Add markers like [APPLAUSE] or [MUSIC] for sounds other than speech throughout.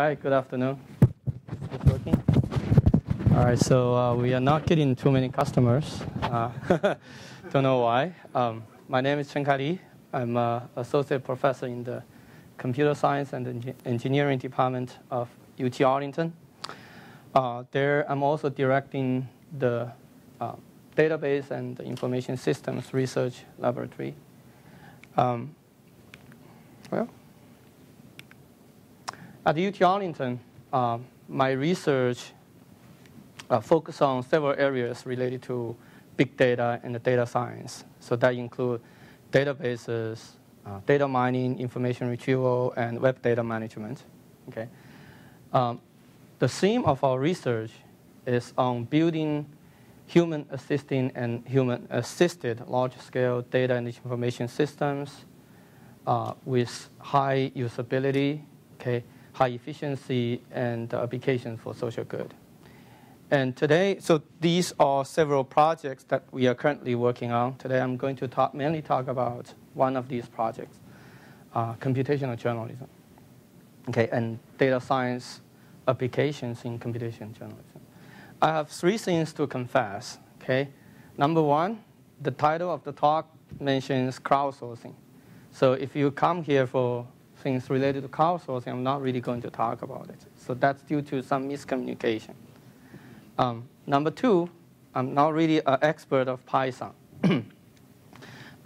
Hi, good afternoon. Is this working? All right, so uh, we are not getting too many customers. Uh, [LAUGHS] don't know why. Um, my name is Chengkai Li. I'm an associate professor in the computer science and engineering department of UT Arlington. Uh, there, I'm also directing the uh, database and information systems research laboratory. Um, well, at UT Arlington, uh, my research uh, on several areas related to big data and data science. So that include databases, uh, data mining, information retrieval, and web data management. Okay. Um, the theme of our research is on building human assisting and human assisted large-scale data and information systems uh, with high usability, okay, high efficiency, and applications for social good. And today, so these are several projects that we are currently working on. Today I'm going to talk, mainly talk about one of these projects, uh, computational journalism, okay, and data science applications in computational journalism. I have three things to confess, okay? Number one, the title of the talk mentions crowdsourcing. So if you come here for things related to crowdsourcing, I'm not really going to talk about it. So that's due to some miscommunication. Um, number two, I'm not really an expert of Python. [CLEARS THROAT]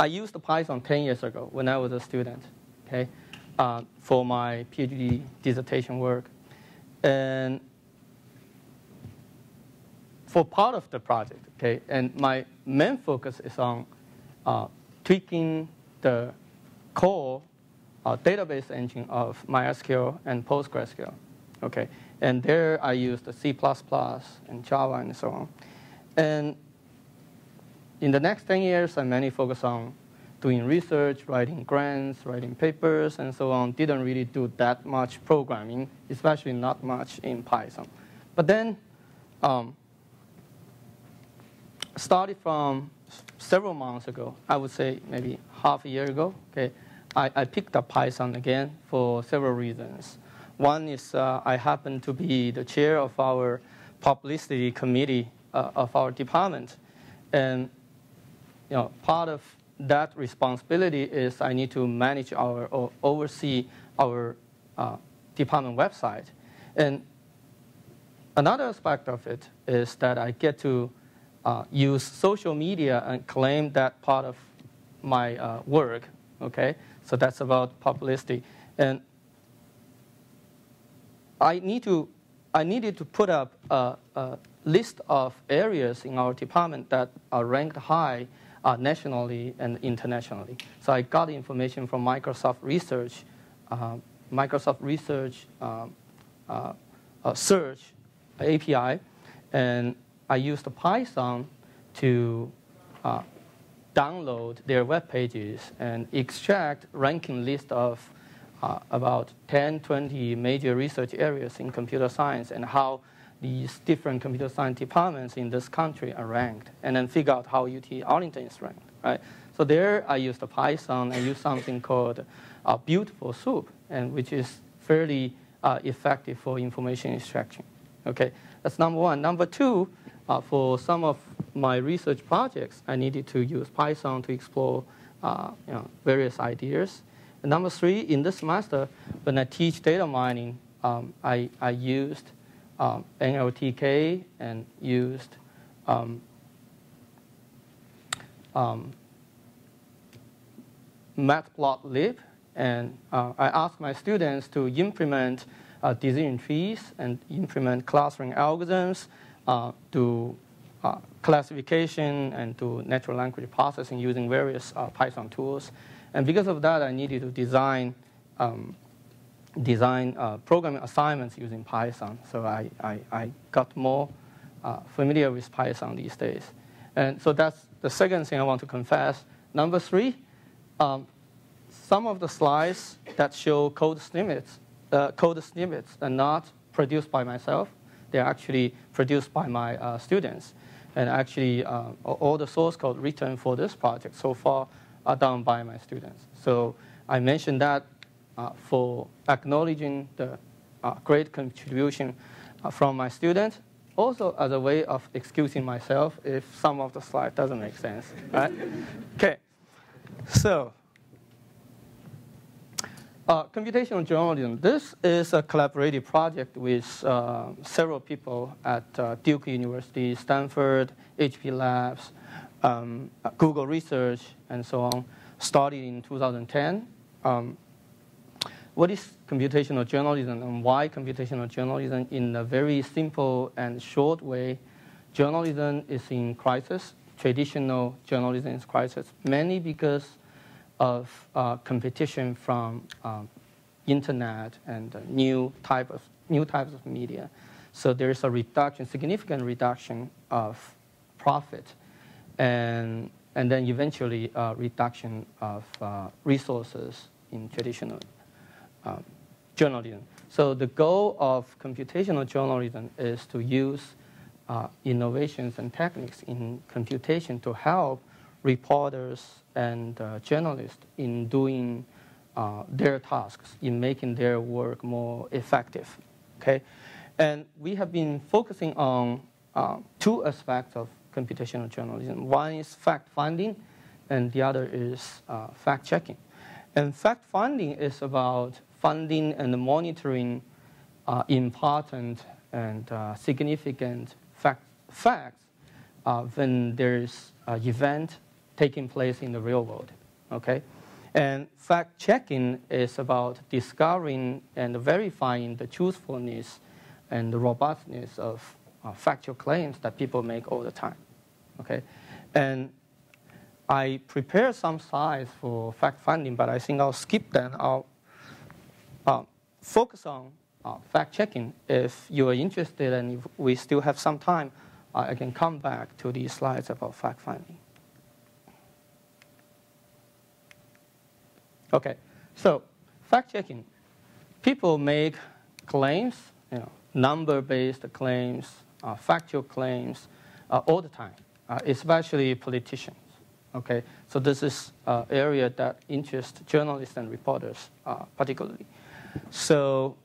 I used Python 10 years ago when I was a student, okay, uh, for my PhD dissertation work. And for part of the project, okay, and my main focus is on uh, tweaking the core uh, database engine of MySQL and PostgreSQL, okay. And there I used C++ and Java and so on. And in the next 10 years, I mainly focus on doing research, writing grants, writing papers, and so on. Didn't really do that much programming, especially not much in Python. But then, um, started from several months ago, I would say maybe half a year ago, okay, I, I picked up Python again for several reasons. One is uh, I happen to be the chair of our publicity committee uh, of our department. And you know, part of that responsibility is I need to manage our or oversee our uh, department website. And another aspect of it is that I get to uh, use social media and claim that part of my uh, work. Okay, so that's about publicity. And I need to, I needed to put up a, a list of areas in our department that are ranked high uh, nationally and internationally. So I got information from Microsoft Research, uh, Microsoft Research um, uh, uh search API, and I used Python to uh, download their web pages and extract ranking list of uh, about 10, 20 major research areas in computer science and how these different computer science departments in this country are ranked, and then figure out how UT Arlington is ranked, right? So there I used Python and used something called uh, Beautiful Soup, and which is fairly uh, effective for information extraction. Okay, that's number one. Number two, uh, for some of my research projects, I needed to use Python to explore uh, you know, various ideas. And number three, in this semester, when I teach data mining, um, I, I used um, NLTK and used um, um, matplotlib. And uh, I asked my students to implement uh, decision trees and implement clustering algorithms uh, to uh, classification and to natural language processing using various uh, Python tools. And because of that, I needed to design um, design uh, programming assignments using Python. So I, I, I got more uh, familiar with Python these days. And so that's the second thing I want to confess. Number three, um, some of the slides that show code snippets, uh, code snippets are not produced by myself. They're actually produced by my uh, students. And actually, uh, all the source code written for this project so far are done by my students. So I mentioned that uh, for acknowledging the uh, great contribution uh, from my students, also as a way of excusing myself if some of the slide doesn't make sense, right? [LAUGHS] okay, so uh, computational journalism. This is a collaborative project with uh, several people at uh, Duke University, Stanford, HP Labs, um, Google Research, and so on, started in 2010. Um, what is computational journalism and why computational journalism in a very simple and short way? Journalism is in crisis. Traditional journalism is crisis, mainly because of uh, competition from um, internet and new type of new types of media. So there is a reduction, significant reduction of profit, and and then eventually a reduction of uh, resources in traditional um, journalism. So the goal of computational journalism is to use uh, innovations and techniques in computation to help reporters and uh, journalists in doing uh, their tasks, in making their work more effective. Okay, and we have been focusing on uh, two aspects of computational journalism. One is fact finding, and the other is uh, fact checking. And fact finding is about funding and monitoring uh, important and uh, significant fact, facts uh, when there's an event taking place in the real world. Okay? And fact checking is about discovering and verifying the truthfulness and the robustness of uh, factual claims that people make all the time. Okay? And I prepared some slides for fact finding, but I think I'll skip them. I'll uh, focus on uh, fact checking. If you are interested and if we still have some time, uh, I can come back to these slides about fact finding. Okay, so fact checking. People make claims, you know, number-based claims, uh, factual claims, uh, all the time, uh, especially politicians. Okay, so this is an area that interests journalists and reporters particularly. So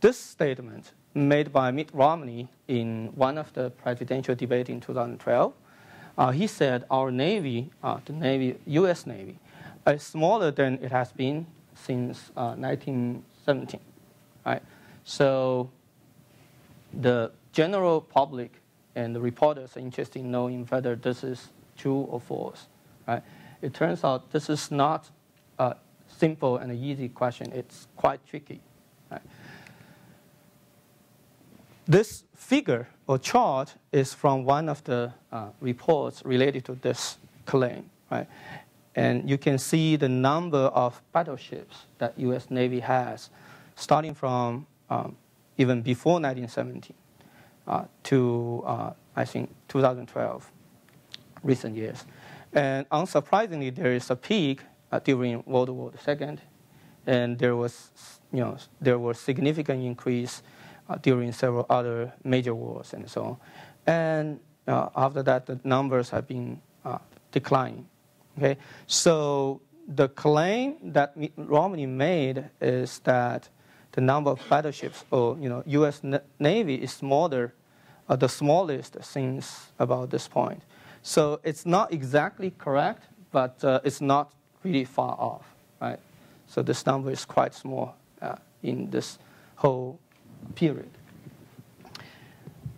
this statement made by Mitt Romney in one of the presidential debates in 2012, uh, he said our Navy, uh, the Navy, U.S. Navy, is smaller than it has been since uh, 1917. Right? So the general public and the reporters are interested in knowing whether this is true or false. Right? It turns out this is not a simple and easy question. It's quite tricky. This figure or chart is from one of the uh, reports related to this claim. Right? And you can see the number of battleships that U.S. Navy has, starting from um, even before 1917 uh, to, uh, I think, 2012, recent years. And unsurprisingly, there is a peak uh, during World War II, and there was, you know, there was significant increase uh, during several other major wars and so on. And uh, after that, the numbers have been uh, declining. Okay, so the claim that Romney made is that the number of battleships, or you know, U.S. Navy is smaller, uh, the smallest since about this point. So it's not exactly correct, but uh, it's not really far off, right? So this number is quite small uh, in this whole period.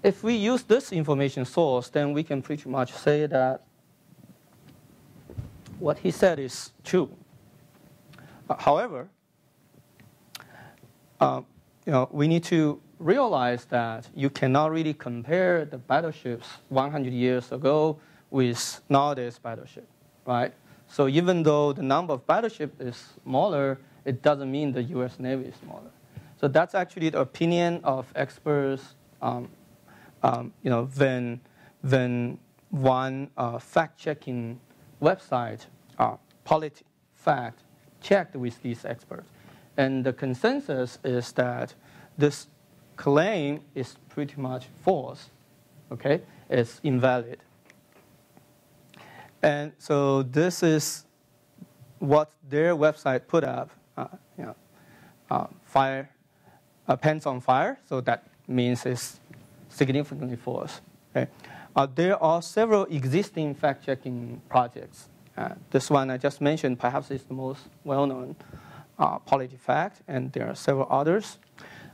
If we use this information source, then we can pretty much say that what he said is true. Uh, however, uh, you know, we need to realize that you cannot really compare the battleships 100 years ago with nowadays battleship, right? So even though the number of battleships is smaller, it doesn't mean the U.S. Navy is smaller. So that's actually the opinion of experts. Um, um, you know, when when one uh, fact-checking website, uh, PolitiFact, checked with these experts, and the consensus is that this claim is pretty much false. Okay, it's invalid. And so this is what their website put up, uh, you know, uh, fire uh, pants on fire, so that means it's significantly false. Okay? Uh, there are several existing fact-checking projects. Uh, this one I just mentioned perhaps is the most well-known uh, PolitiFact, and there are several others.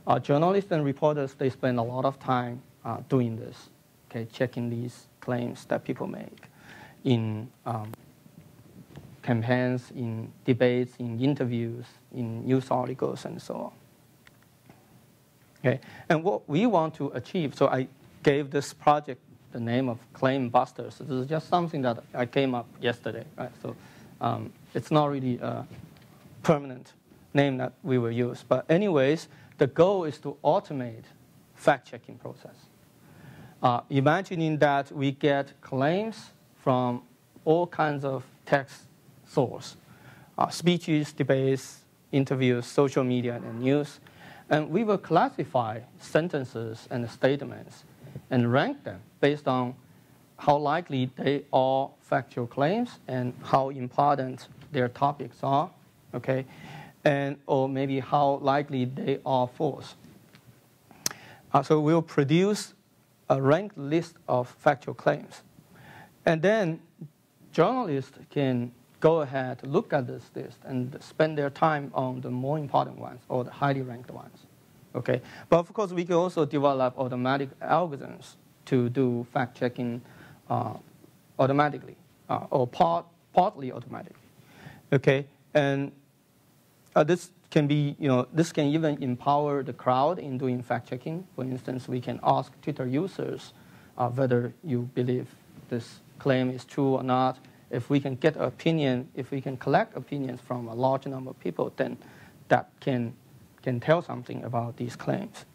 Uh, journalists and reporters, they spend a lot of time uh, doing this, okay, checking these claims that people make in um, campaigns, in debates, in interviews, in news articles, and so on. Okay, and what we want to achieve, so I gave this project the name of Claim Busters. This is just something that I came up yesterday, right? So um, it's not really a permanent name that we will use. But anyways, the goal is to automate fact-checking process. Uh, imagining that we get claims from all kinds of text source, uh, speeches, debates, interviews, social media, and news, and we will classify sentences and statements and rank them based on how likely they are factual claims and how important their topics are, okay, and or maybe how likely they are false. Uh, so we'll produce a ranked list of factual claims, and then journalists can go ahead, look at this list, and spend their time on the more important ones or the highly ranked ones. Okay, but of course we can also develop automatic algorithms to do fact checking uh, automatically uh, or part, partly automatically. Okay, and uh, this can be, you know, this can even empower the crowd in doing fact checking. For instance, we can ask Twitter users uh, whether you believe this claim is true or not if we can get opinion, if we can collect opinions from a large number of people, then that can, can tell something about these claims.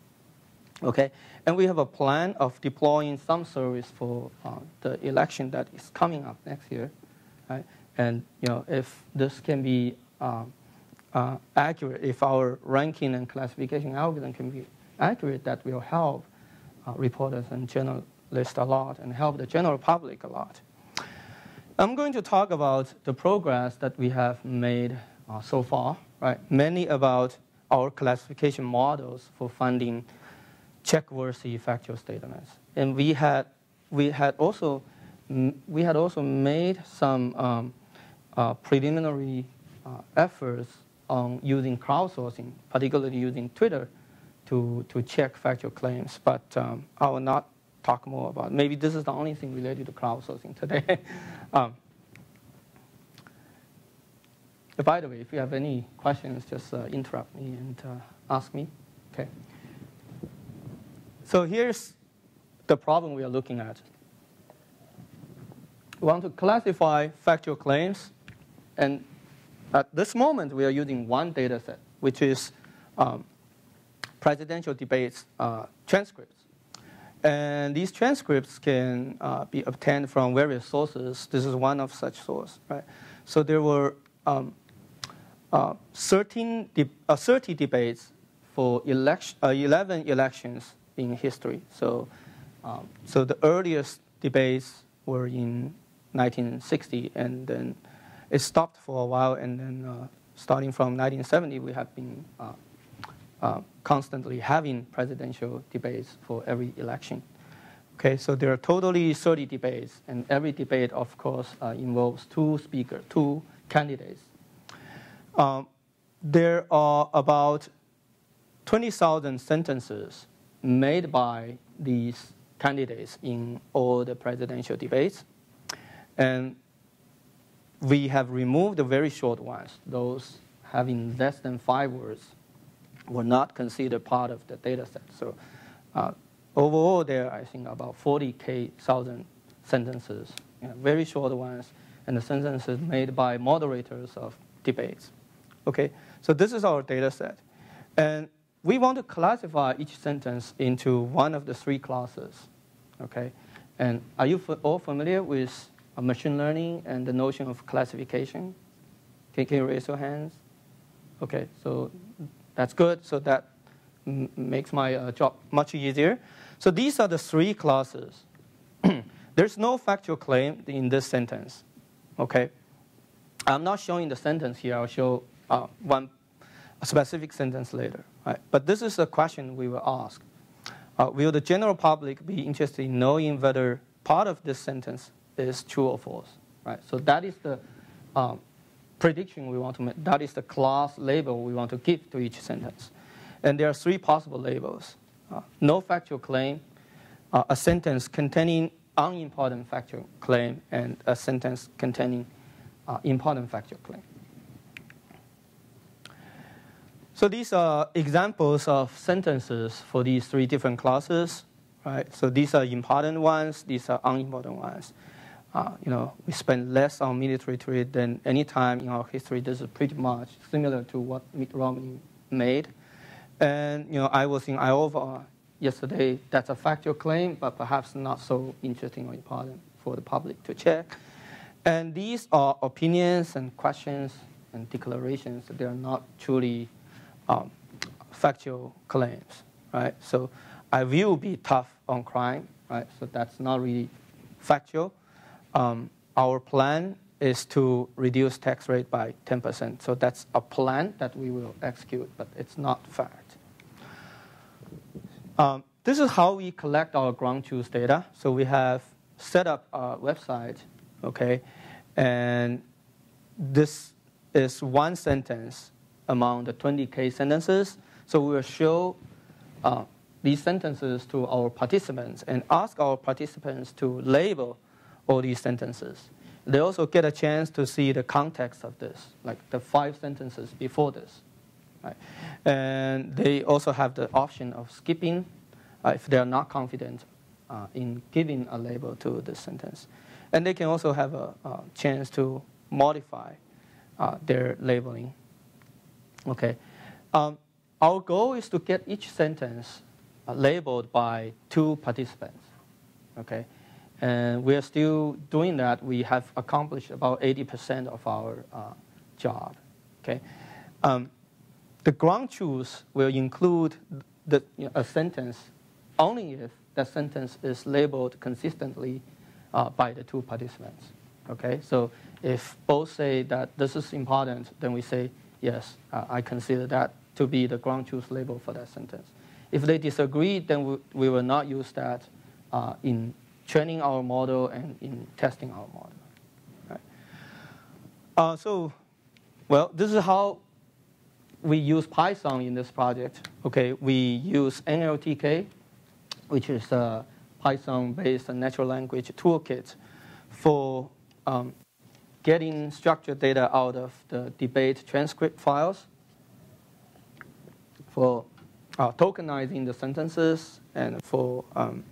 Okay, and we have a plan of deploying some service for uh, the election that is coming up next year, right? And you know, if this can be uh, uh, accurate, if our ranking and classification algorithm can be accurate, that will help uh, reporters and journalists a lot and help the general public a lot. I'm going to talk about the progress that we have made uh, so far, right? Mainly about our classification models for finding check-worthy factual statements. And we had, we had, also, we had also made some um, uh, preliminary uh, efforts on using crowdsourcing, particularly using Twitter, to, to check factual claims. But um, I will not talk more about. Maybe this is the only thing related to crowdsourcing today. [LAUGHS] um, by the way, if you have any questions, just uh, interrupt me and uh, ask me. Okay. So here's the problem we are looking at. We want to classify factual claims, and at this moment we are using one data set, which is um, presidential debates uh, transcripts. And these transcripts can uh, be obtained from various sources. This is one of such sources, right? So there were um, uh, 13 de uh, 30 debates for election, uh, 11 elections in history. So, um, so the earliest debates were in 1960, and then it stopped for a while, and then uh, starting from 1970, we have been uh, uh, constantly having presidential debates for every election. Okay, so there are totally 30 debates, and every debate, of course, uh, involves two speakers, two candidates. Um, there are about 20,000 sentences made by these candidates in all the presidential debates. And we have removed the very short ones, those having less than five words were not considered part of the data set. So uh, overall, there are, I think, about 40k thousand sentences, you know, very short ones, and the sentences made by moderators of debates. Okay, so this is our data set. And we want to classify each sentence into one of the three classes. Okay, and are you all familiar with machine learning and the notion of classification? Can, can you raise your hands? Okay, so that's good. So that makes my uh, job much easier. So these are the three classes. [CLEARS THROAT] There's no factual claim in this sentence. Okay? I'm not showing the sentence here. I'll show uh, one specific sentence later. Right? But this is a question we will ask. Uh, will the general public be interested in knowing whether part of this sentence is true or false? Right? So that is the um, prediction we want to make. That is the class label we want to give to each sentence. And there are three possible labels. Uh, no factual claim, uh, a sentence containing unimportant factual claim, and a sentence containing uh, important factual claim. So these are examples of sentences for these three different classes, right? So these are important ones, these are unimportant ones. Uh, you know, we spend less on military trade than any time in our history. This is pretty much similar to what Mitt Romney made. And, you know, I was in Iowa yesterday. That's a factual claim, but perhaps not so interesting or important for the public to check. And these are opinions and questions and declarations. They are not truly um, factual claims, right? So I will be tough on crime, right? So that's not really factual. Um, our plan is to reduce tax rate by 10%. So that's a plan that we will execute, but it's not fact. Um, this is how we collect our ground truth data. So we have set up a website, okay, and this is one sentence among the 20K sentences. So we will show uh, these sentences to our participants and ask our participants to label all these sentences. They also get a chance to see the context of this, like the five sentences before this. Right? And they also have the option of skipping uh, if they are not confident uh, in giving a label to the sentence. And they can also have a, a chance to modify uh, their labeling Okay. Um, our goal is to get each sentence uh, labeled by two participants. Okay. And we are still doing that. We have accomplished about 80% of our uh, job. Okay. Um, the ground truth will include the, you know, a sentence only if that sentence is labeled consistently uh, by the two participants. Okay, so if both say that this is important, then we say yes, uh, I consider that to be the ground truth label for that sentence. If they disagree, then we, we will not use that uh, in training our model and in testing our model. Right? Uh, so, well, this is how we use Python in this project. Okay, we use NLTK, which is a Python-based natural language toolkit for um, getting structured data out of the debate transcript files, for uh, tokenizing the sentences, and for um,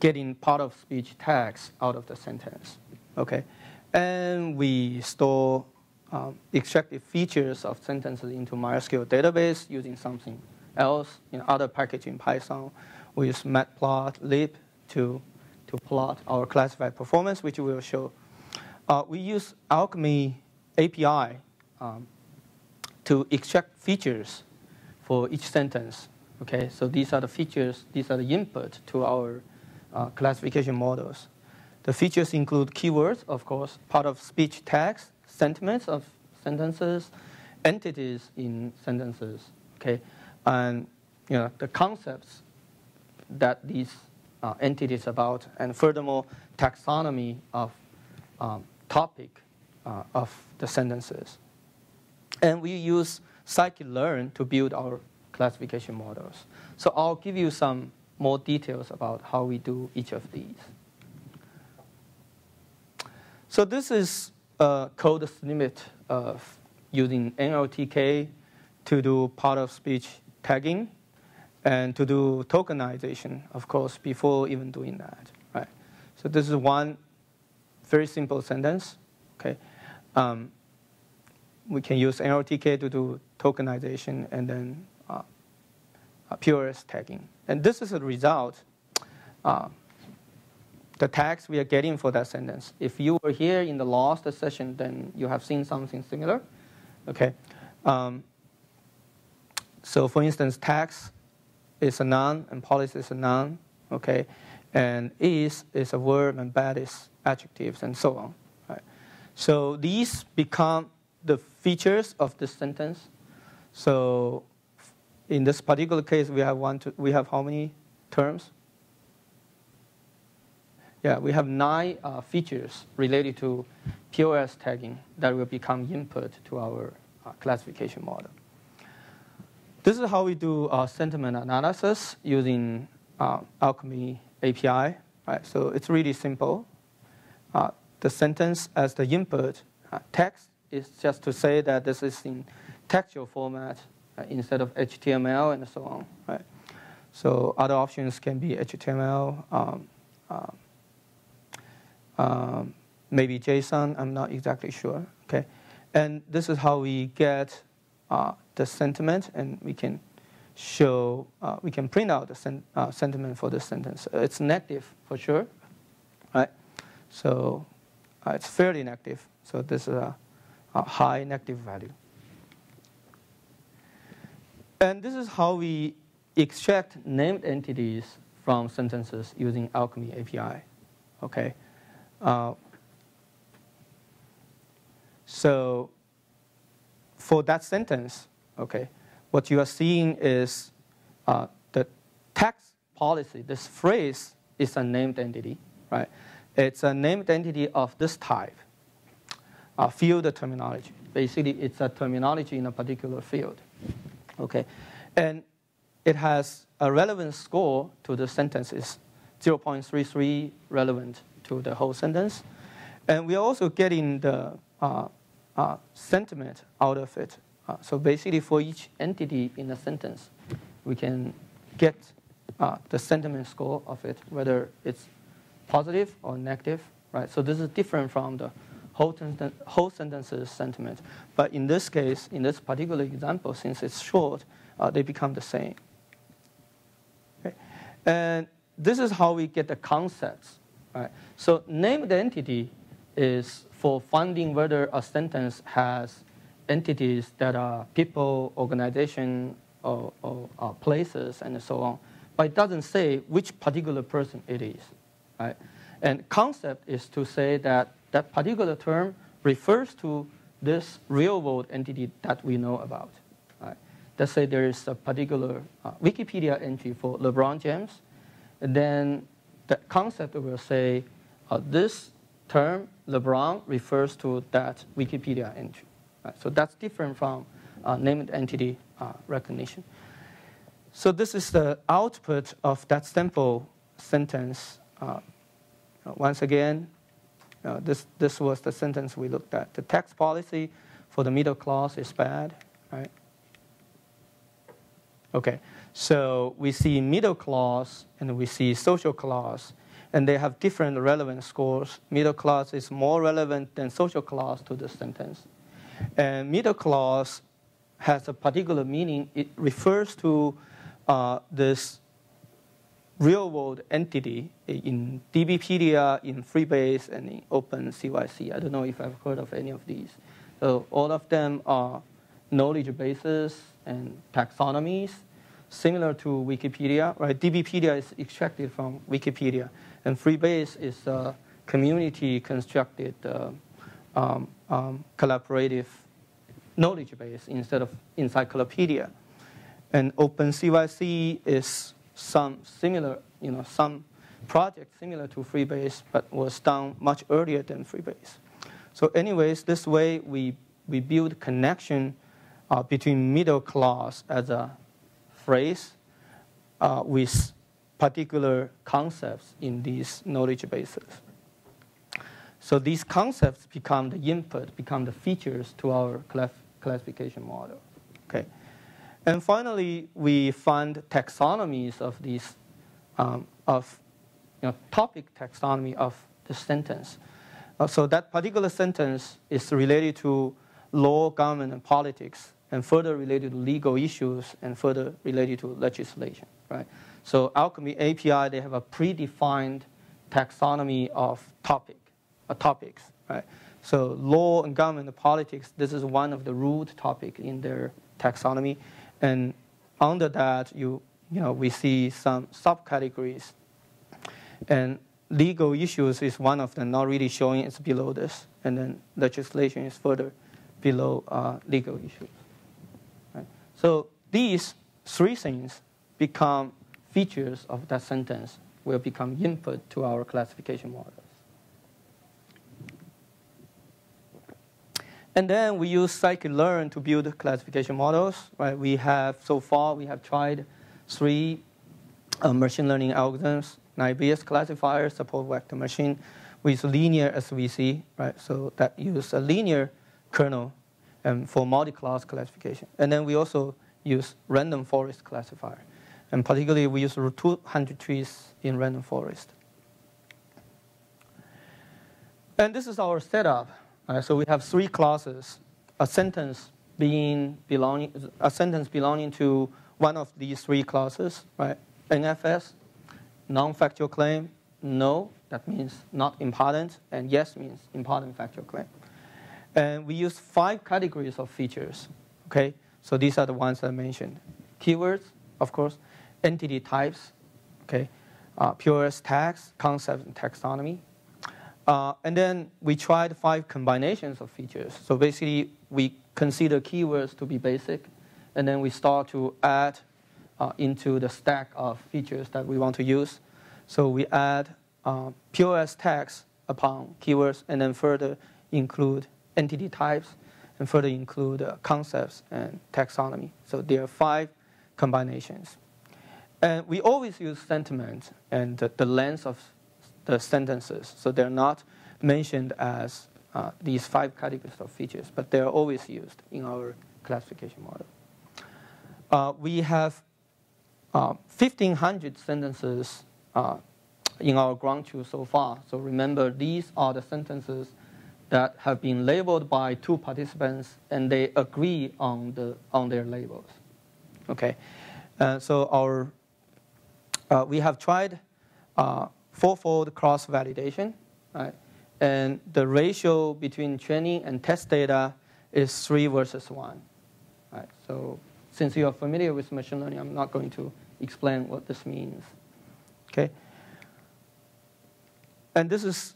getting part of speech tags out of the sentence. Okay, and we store um, extractive features of sentences into MySQL database using something else in other package in Python. We use matplotlib to to plot our classified performance, which we will show uh, we use Alchemy API um, to extract features for each sentence. Okay, so these are the features, these are the input to our uh, classification models. The features include keywords, of course, part of speech tags, sentiments of sentences, entities in sentences, okay, and you know, the concepts that these uh, entities about, and furthermore, taxonomy of um, topic uh, of the sentences. And we use scikit-learn to build our classification models. So I'll give you some more details about how we do each of these. So this is code snippet of using NLTK to do part of speech tagging and to do tokenization, of course, before even doing that. Right? So this is one very simple sentence. Okay, um, we can use NLTK to do tokenization and then uh, uh, tagging. And this is a result. Uh, the tags we are getting for that sentence. If you were here in the last session, then you have seen something similar. Okay. Um, so, for instance, tax is a noun and policy is a noun. Okay, and is is a verb and bad is adjectives, and so on. Right? So these become the features of this sentence. So in this particular case, we have one. To, we have how many terms? Yeah, we have nine uh, features related to POS tagging that will become input to our uh, classification model. This is how we do uh, sentiment analysis using uh, Alchemy API. Right? So it's really simple. Uh, the sentence as the input uh, text is just to say that this is in textual format uh, instead of HTML and so on. Right? So other options can be HTML, um, um, um, maybe JSON. I'm not exactly sure. Okay, and this is how we get uh, the sentiment, and we can show uh, we can print out the sen uh, sentiment for this sentence. It's negative for sure, right? So uh, it's fairly negative. So this is a, a high negative value. And this is how we extract named entities from sentences using Alchemy API. Okay. Uh, so for that sentence, okay, what you are seeing is uh, the tax policy. This phrase is a named entity, right? It's a named entity of this type, uh, field terminology. Basically, it's a terminology in a particular field. Okay, and it has a relevance score to the sentence is 0.33 relevant to the whole sentence, and we are also getting the uh, uh, sentiment out of it. Uh, so basically, for each entity in a sentence, we can get uh, the sentiment score of it, whether it's positive or negative, right? So this is different from the whole, whole sentence's sentiment. But in this case, in this particular example, since it's short, uh, they become the same. Okay? And this is how we get the concepts. Right? So named entity is for finding whether a sentence has entities that are people, organization, or, or, or places, and so on. But it doesn't say which particular person it is. Right? And concept is to say that that particular term refers to this real world entity that we know about. Right? Let's say there is a particular uh, Wikipedia entry for LeBron James, then the concept will say uh, this term, LeBron, refers to that Wikipedia entry. Right? So that's different from uh, named entity uh, recognition. So this is the output of that sample sentence. Uh, once again, uh, this, this was the sentence we looked at. The tax policy for the middle class is bad, right? Okay, so we see middle class and we see social class, and they have different relevant scores. Middle class is more relevant than social class to the sentence. And middle class has a particular meaning. It refers to uh, this real world entity in DBpedia, in Freebase, and in OpenCyc. I don't know if I've heard of any of these. So all of them are knowledge bases and taxonomies similar to Wikipedia, right? DBpedia is extracted from Wikipedia, and Freebase is a community constructed uh, um, um, collaborative knowledge base instead of encyclopedia. And OpenCyc is some similar, you know, some project similar to Freebase, but was done much earlier than Freebase. So anyways, this way we, we build connection uh, between middle class as a phrase uh, with particular concepts in these knowledge bases. So these concepts become the input, become the features to our classification model. Okay. And finally, we find taxonomies of these, um, of you know, topic taxonomy of the sentence. Uh, so that particular sentence is related to law, government, and politics and further related to legal issues and further related to legislation, right? So Alchemy API, they have a predefined taxonomy of topic, topics, right? So law and government and politics, this is one of the root topic in their taxonomy. And under that, you, you know, we see some subcategories. And legal issues is one of them, not really showing it's below this. And then legislation is further below uh, legal issues. Right? So these three things become features of that sentence will become input to our classification models. And then we use scikit-learn to build classification models. Right? We have so far we have tried three uh, machine learning algorithms. Naive classifier support vector machine with linear SVC, right? So that use a linear kernel um, for multi-class classification. And then we also use random forest classifier. And particularly, we use 200 trees in random forest. And this is our setup. Uh, so we have three classes: a sentence being belonging, a sentence belonging to one of these three classes, right? NFS, non-factual claim, no, that means not important, and yes means important factual claim. And we use five categories of features, okay? So these are the ones I mentioned. Keywords, of course, entity types, okay, uh, POS tags, concepts, and taxonomy. Uh, and then we tried five combinations of features. So basically, we consider keywords to be basic, and then we start to add uh, into the stack of features that we want to use. So we add uh, POS tags upon keywords, and then further include entity types, and further include uh, concepts and taxonomy. So there are five combinations. And we always use sentiment and the, the length of the sentences. So they're not mentioned as uh, these five categories of features, but they're always used in our classification model. Uh, we have uh, 1,500 sentences uh, in our ground truth so far. So remember, these are the sentences that have been labeled by two participants, and they agree on the on their labels. Okay, uh, so our uh, we have tried uh, fourfold cross validation, right? And the ratio between training and test data is three versus one, right? So since you are familiar with machine learning, I'm not going to explain what this means. Okay. And this is,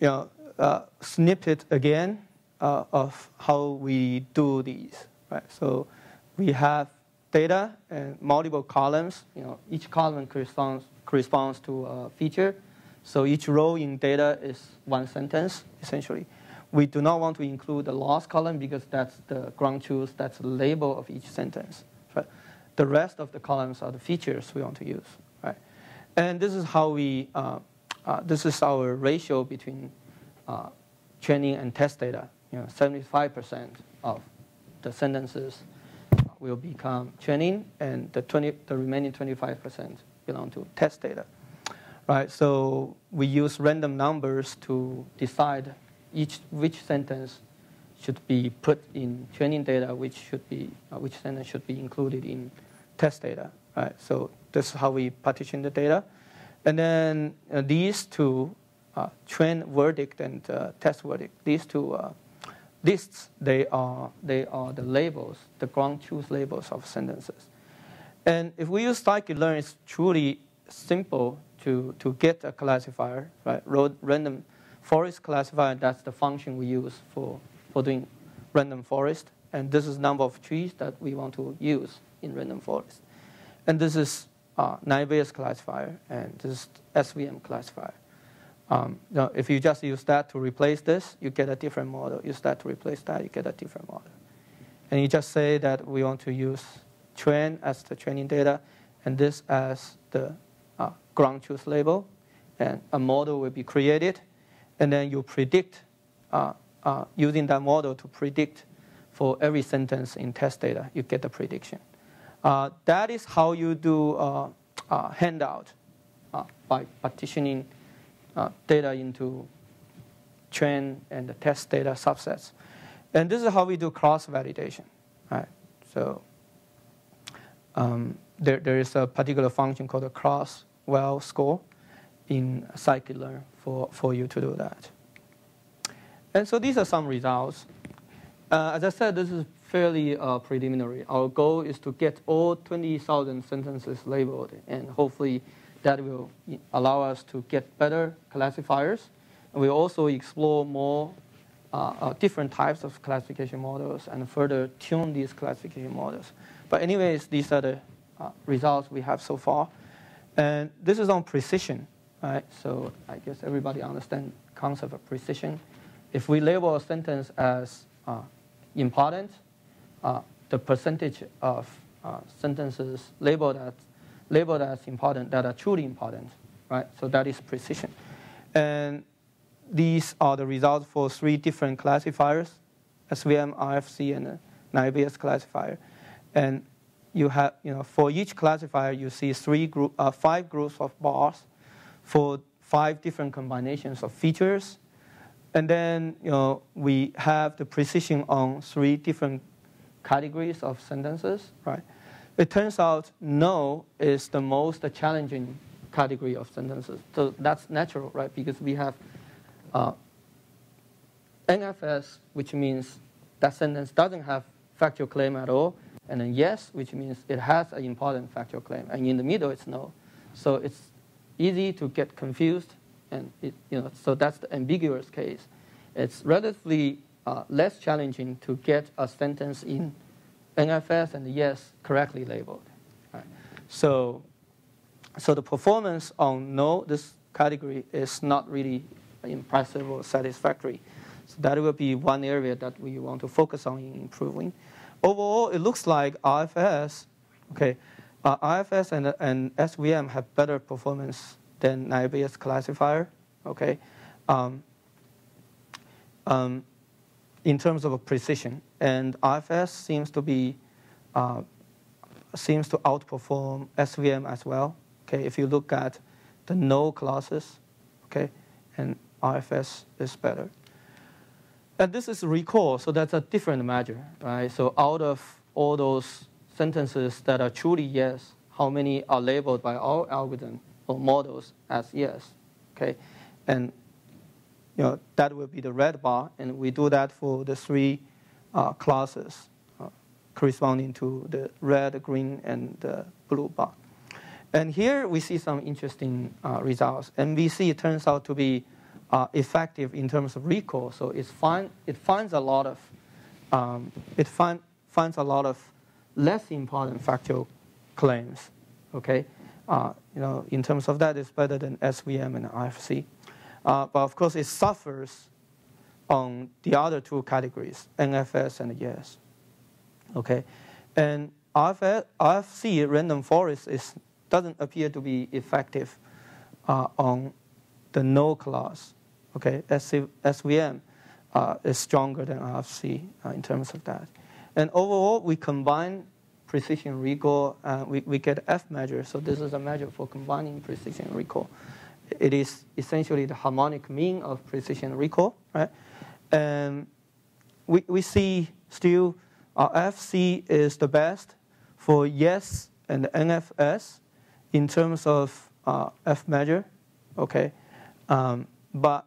you know, a snippet again uh, of how we do these. Right. So we have data and multiple columns. You know, each column corresponds corresponds to a feature. So each row in data is one sentence essentially. We do not want to include the last column because that's the ground truth, that's the label of each sentence. Right? The rest of the columns are the features we want to use. Right? And this is how we uh, uh, this is our ratio between uh, training and test data. You know, 75% of the sentences will become training, and the 20, the remaining 25% belong to test data. Right. So we use random numbers to decide each which sentence should be put in training data, which should be uh, which sentence should be included in test data. Right. So this is how we partition the data. And then uh, these two, uh, train verdict and uh, test verdict, these two uh, lists, they are, they are the labels, the ground truth labels of sentences. And if we use scikit-learn, it's truly simple to, to get a classifier, right? Random forest classifier, that's the function we use for, for doing random forest. And this is number of trees that we want to use in random forest. And this is uh, Naive classifier and this SVM classifier. Um, now, if you just use that to replace this, you get a different model. Use that to replace that, you get a different model. And you just say that we want to use train as the training data and this as the uh, ground truth label. And a model will be created. And then you predict, uh, uh, using that model to predict for every sentence in test data, you get the prediction. Uh, that is how you do uh, uh, handout by partitioning uh, data into train and test data subsets. And this is how we do cross validation. Right? So um, there, there is a particular function called a cross val score in scikit-learn for, for you to do that. And so these are some results. Uh, as I said, this is fairly uh, preliminary. Our goal is to get all 20,000 sentences labeled, and hopefully that will allow us to get better classifiers. And we also explore more uh, uh, different types of classification models and further tune these classification models. But anyways, these are the uh, results we have so far. And this is on precision, right? So I guess everybody understands concept of precision. If we label a sentence as uh, important, uh, the percentage of uh, sentences labeled as, labeled as important that are truly important, right? So that is precision. And these are the results for three different classifiers, SVM, RFC, and Naive classifier. And you have, you know, for each classifier, you see three group, uh, five groups of bars for five different combinations of features. And then, you know, we have the precision on three different categories of sentences, right? It turns out no is the most challenging category of sentences. So that's natural, right? Because we have uh, NFS, which means that sentence doesn't have factual claim at all, and then yes, which means it has an important factual claim, and in the middle it's no. So it's easy to get confused, and it, you know, so that's the ambiguous case. It's relatively uh, less challenging to get a sentence in NFS and yes correctly labeled. Right? So, so the performance on no, this category is not really impressive or satisfactory. So that will be one area that we want to focus on in improving. Overall, it looks like RFS, okay, uh, RFS and, and SVM have better performance than naive classifier, okay, um, um, in terms of precision. And RFS seems to be uh, seems to outperform SVM as well. Okay, if you look at the no classes, okay, and RFS is better. And this is recall, so that's a different measure, right? So out of all those sentences that are truly yes, how many are labeled by our algorithm or models as yes, okay? And you know, that will be the red bar, and we do that for the three uh, classes uh, corresponding to the red, green, and the blue bar. And here we see some interesting uh, results. NBC turns out to be uh, effective in terms of recall. So it's find, it finds a lot of um, it find, finds a lot of less important factual claims. Okay, uh, you know, in terms of that, it's better than SVM and. Uh, but of course, it suffers on the other two categories, NFS and yes. Okay, and RFS, RFC random forest is doesn't appear to be effective uh, on the no clause. Okay, SVM uh, is stronger than RFC uh, in terms of that. And overall, we combine precision recall, uh, we, we get F measure. So this is a measure for combining precision recall. It is essentially the harmonic mean of precision recall, right? And we, we see still RFC is the best for yes and NFS in terms of uh, F measure, okay? Um, but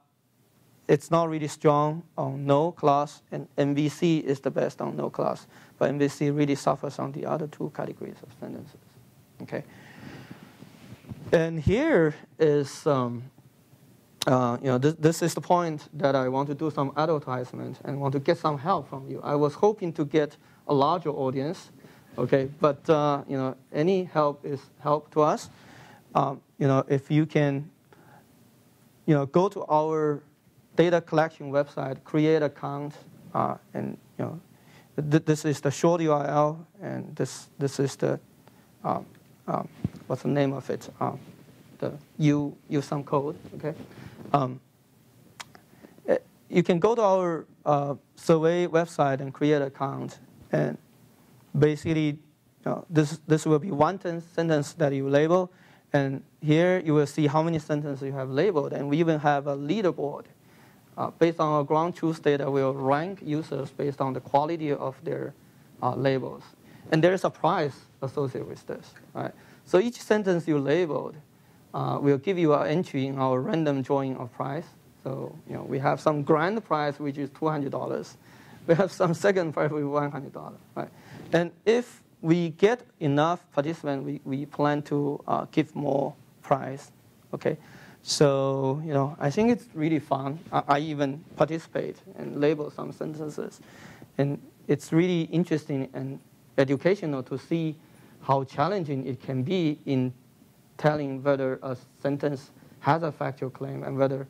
it's not really strong on no class, and NBC is the best on no class. But NBC really suffers on the other two categories of sentences. Okay. And here is, um, uh, you know, this, this is the point that I want to do some advertisement and want to get some help from you. I was hoping to get a larger audience, okay, but uh, you know, any help is help to us. Um, you know, if you can, you know, go to our data collection website, create account, uh, and you know, th this is the short URL, and this this is the um, um, what's the name of it? Um, the you use some code, okay? Um, eh, you can go to our uh, survey website and create an account, and basically, uh, this this will be one sentence that you label, and here you will see how many sentences you have labeled, and we even have a leaderboard uh, based on our ground truth data, we'll rank users based on the quality of their uh, labels. And there is a price associated with this. Right? So each sentence you labeled uh, will give you an entry in our random drawing of price. So you know, we have some grand price, which is $200. We have some second price, which is $100. Right? And if we get enough participants, we, we plan to uh, give more price. Okay? So, you know, I think it's really fun. I, I, even participate and label some sentences. And it's really interesting and educational to see how challenging it can be in telling whether a sentence has a factual claim and whether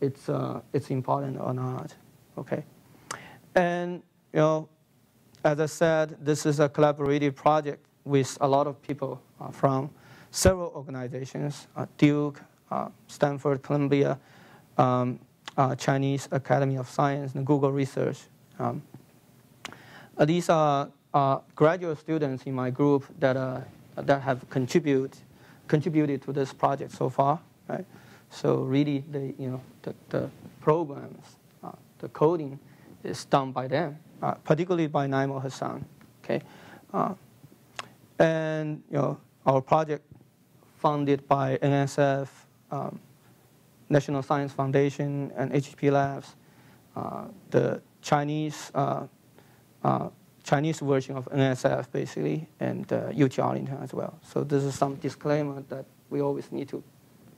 it's, uh, it's important or not. Okay? And, you know, as I said, this is a collaborative project with a lot of people uh, from several organizations, uh, Duke, uh, Stanford, Columbia, um, uh, Chinese Academy of Science, and Google Research. Um, these are graduate students in my group that, that have contribute, contributed to this project so far. Right? So really, the, you know, the, the programs, the coding is done by them, particularly by Naeemul Hassan. Okay? and you know, our project funded by NSF, um, National Science Foundation, and HP Labs. Uh, the Chinese uh, uh, Chinese version of NSF, basically, and uh, UT Arlington as well. So this is some disclaimer that we always need to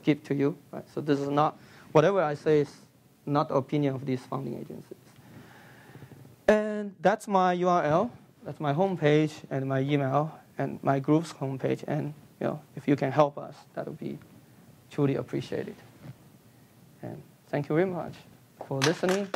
give to you. Right? So this is not, whatever I say is not opinion of these funding agencies. And that's my URL. That's my homepage and my email and my group's homepage. And you know, if you can help us, that would be truly appreciated. And thank you very much for listening.